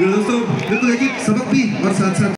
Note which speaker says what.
Speaker 1: दोस्तों बिल्कुल देखिए सबक भी और साथ साथ